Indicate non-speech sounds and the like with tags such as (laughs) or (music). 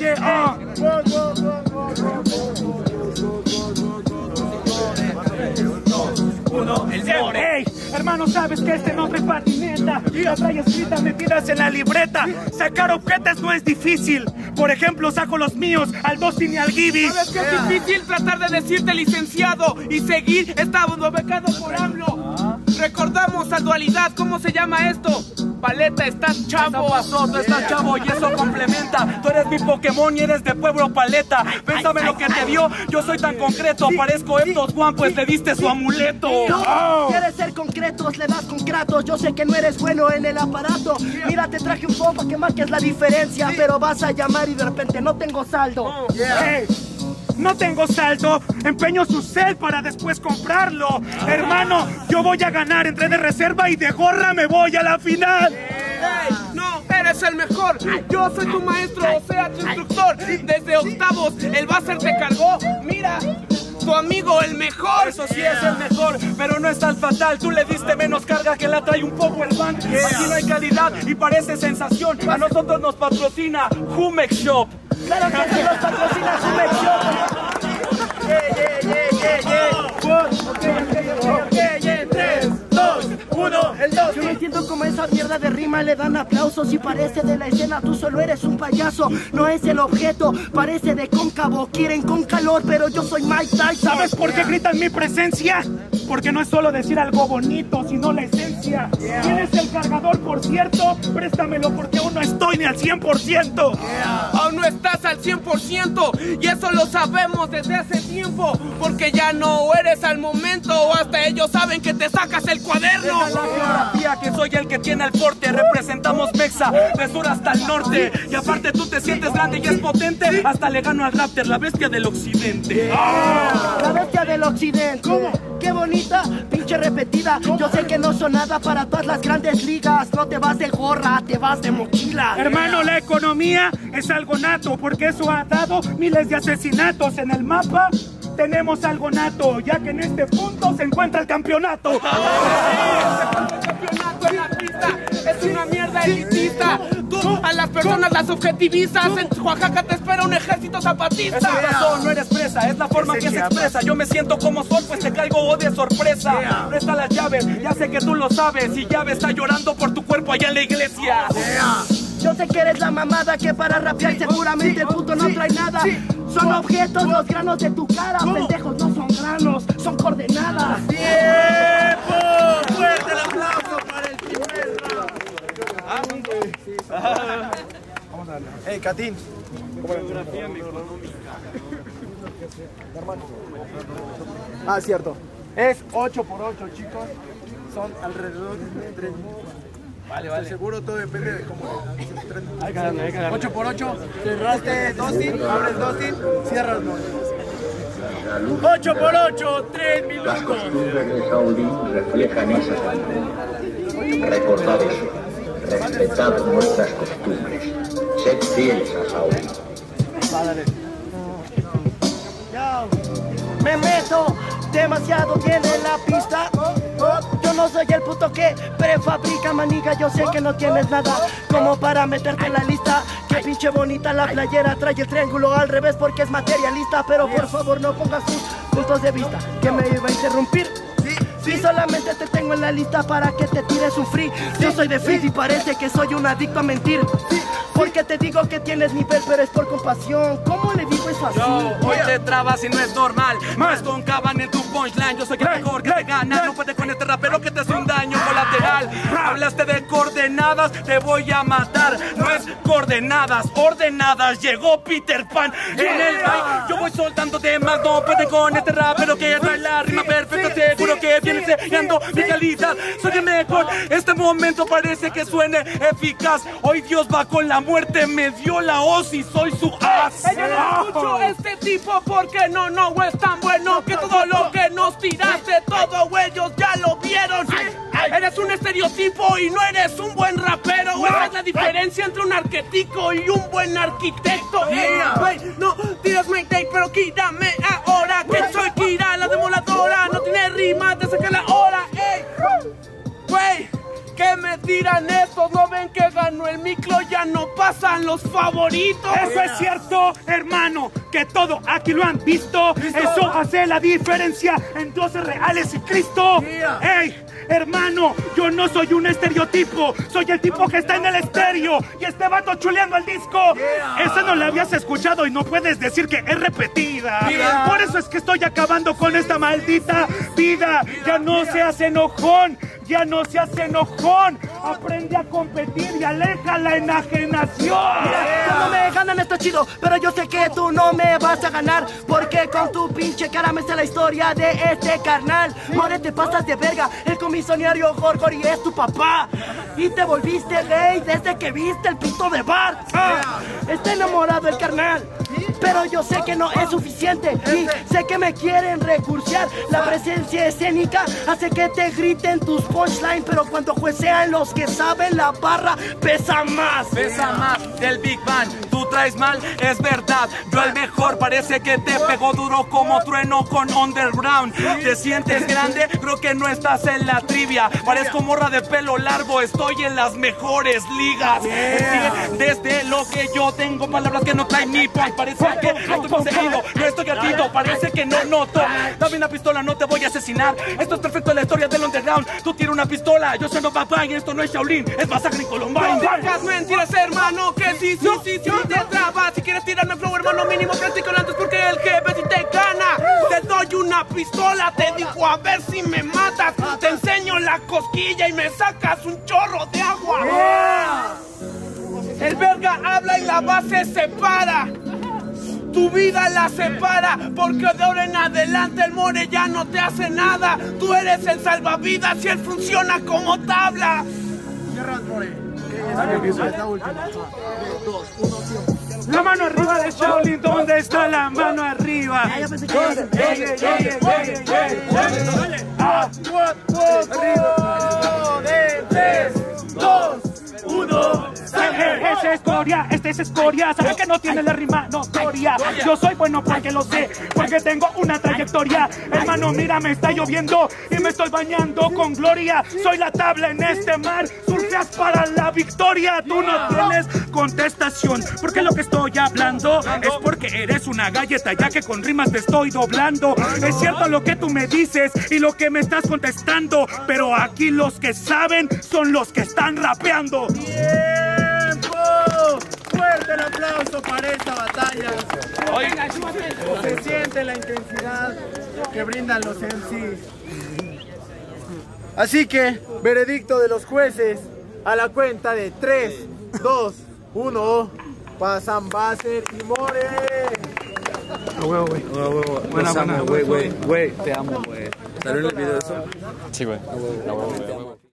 yeah, ah. Uno, el Ey, hermano, sabes que este nombre es patineta. La trae escrita metidas en la libreta. Sacar objetos no es difícil. Por ejemplo, saco los míos al Dustin y al Gibby. ¿Sabes que es difícil tratar de decirte licenciado y seguir estando becado por AMLO? Recordamos la dualidad, ¿cómo se llama esto? Paleta, estás chavo. tú estás chavo y eso complementa. Tú eres mi Pokémon y eres de pueblo paleta. Pénsame lo que te dio, yo soy tan concreto. Parezco Eptos Juan, pues le diste su amuleto. Quieres ser concretos, le das concretos. Yo sé que no eres bueno en el aparato. Mira, te traje un poco que marques la diferencia. Pero vas a llamar y de repente no tengo saldo. Ey, no tengo saldo, empeño su cel para después comprarlo. Hermano, yo voy a ganar, entré de reserva y de gorra me voy a la final. ¡Ey! No, eres el mejor. Yo soy tu maestro, o sea, tu instructor. Desde octavos, el buzzer te cargó. Mira, tu amigo, el mejor. Eso sí es el mejor, pero no es tan fatal. Tú le diste menos carga que la trae un poco el bank. Aquí no hay calidad y parece sensación. A nosotros nos patrocina Humex Shop. Claro que sí los patrocina Yo no entiendo cómo esa mierda de rima le dan aplausos y parece de la escena, tú solo eres un payaso, no es el objeto, parece de cóncavo, quieren con calor, pero yo soy Mike Tyson. ¿Sabes por qué gritan mi presencia? Porque no es solo decir algo bonito, sino la esencia. ¿Tienes el cargador, por cierto? Préstamelo porque aún no estoy ni al 100%. Aún no estás al 100% y eso lo sabemos desde hace tiempo porque ya no eres al momento o hasta ellos saben que te sacas el cuaderno. Deja la geografía que soy el que tiene el porte. Representamos Mexa, de sur hasta el norte. Y aparte tú te sientes grande y es potente. Hasta le gano al Raptor, la bestia del occidente. La bestia del occidente. ¿Cómo? Qué bonita, pinche repetida. Yo sé que no son nada para todas las grandes ligas. No te vas de gorra, te vas de mochila. Hermano, la economía es algo nato, porque eso ha dado miles de asesinatos en el mapa. Tenemos algo nato, ya que en este punto se encuentra el campeonato. (laughs) El campeonato en la pista es una mierda elitista. Tú a las personas las objetivizas. En Oaxaca te espera un ejército Es zapatista. tu razón, no eres presa, es la forma que se expresa. Yo me siento como sol, pues te caigo o de sorpresa. Presta las llaves, ya sé que tú lo sabes. Y llave está llorando por tu cuerpo allá en la iglesia. Yo sé que eres la mamada que para rapear seguramente el puto no trae nada. Son objetos los granos de tu cara, pendejos no son granos, son coordenadas. ¡Fuerte el aplauso round! Hey, Catín. Ah, cierto. Es 8 por 8, chicos. Son alrededor de 3 Vale, vale. Seguro todo depende de cómo. 8 por 8. Cerraste Dustin, abres Dustin, cierras Dustin. 8 por 8, 3 Las minutos. costumbres de Shaolin reflejan. Recordad eso. Respetad nuestras costumbres. Sed fieles a. Me meto demasiado bien en la pista. Yo no soy el puto que prefabrica maniga. Yo sé que no tienes nada como para meterte en la lista. Qué pinche bonita la playera. Trae el triángulo al revés porque es materialista. Pero por favor no pongas tus puntos de vista. Que me iba a interrumpir. Si solamente te tengo en la lista para que te tires un free. Yo soy de free y parece que soy un adicto a mentir. Porque te digo que tienes nivel, pero es por compasión. ¿Cómo le digo eso así? Yo, hoy te trabas y no es normal. Más con caban en tu punchline. Yo soy el mejor que te gana. No puedes con este rapero que te hace un daño colateral. Hablaste de coordenadas, te voy a matar. No es coordenadas, ordenadas. Llegó Peter Pan en el bike. Yo voy soltando temas. No puede con este rapero que trae la calidad. Soy el mejor. Este momento parece que suene eficaz. Hoy Dios va con la muerte. Me dio la hoz y soy su as. Yo no escucho este tipo porque no, no es tan bueno que todo lo que nos tiraste, todo ellos ya lo vieron. Eres un estereotipo y no eres un buen rapero. Esa es la diferencia entre un arquetipo y un buen arquitecto. No tires my day, pero quítame Ya no pasan los favoritos. Eso es cierto, hermano, que todo aquí lo han visto. Eso hace la diferencia en dioses reales y Cristo. ¡Ey! Hermano, yo no soy un estereotipo, soy el tipo que está en el estéreo y este vato chuleando el disco. Esa no la habías escuchado y no puedes decir que es repetida. Por eso es que estoy acabando con esta maldita vida. Ya no seas enojón, ya no seas enojón. Aprende a competir y aleja la enajenación. Cuando me ganan está chido, pero yo sé que tú no me vas a ganar Porque con tu pinche cara me sé la historia de este carnal More te pasas de verga, el comisionario Gorgori es tu papá Y te volviste gay desde que viste el pito de Bart Ah, Está enamorado el carnal pero yo sé que no es suficiente y sé que me quieren recursear. La presencia escénica hace que te griten tus punchlines, pero cuando juecean los que saben la barra pesa más. Pesa más del Big Bang, tú traes mal, es verdad. Yo el mejor, parece que te pegó duro como trueno con Underground. Te sientes grande, creo que no estás en la trivia. Parezco morra de pelo largo, estoy en las mejores ligas. Desde lo que yo tengo palabras que no traen mi point, parece que estoy poseído, no estoy ardido, parece que no noto. Dame una pistola, no te voy a asesinar. Esto es perfecto la historia del Tú tienes una pistola, yo soy no papá y esto no es Shaolin, es masacre en Columbine. Digas mentiras, hermano, que sí, sí, sí, sí, te trabas. Si quieres tirarme flow, hermano, mínimo practico antes porque el jefe si te gana. Te doy una pistola, te digo a ver si me matas. Te enseño la cosquilla y me sacas un chorro de agua. El verga habla y la base se para. Tu vida la separa porque de ahora en adelante el more ya no te hace nada. Tú eres el salvavidas y él funciona como tabla. La mano arriba de Shaolin, ¿dónde está la mano arriba? Ah, es escoria, este es escoria. Saben que no tiene la rima notoria. Yo soy bueno porque lo sé, porque tengo una trayectoria. Hermano, mira, me está lloviendo y me estoy bañando con gloria. Soy la tabla en este mar, surfeas para la victoria. Tú no tienes contestación, porque lo que estoy hablando es porque eres una galleta, ya que con rimas te estoy doblando. Es cierto lo que tú me dices y lo que me estás contestando, pero aquí los que saben son los que están rapeando. Fuerte el aplauso para esta batalla. Se siente la intensidad que brindan los MCs. Así que, veredicto de los jueces, a la cuenta de 3, 2, 1, pasan Basser y More. Buena, buena, güey, güey, güey, te amo, güey. ¿Salió en el video eso? Sí, güey.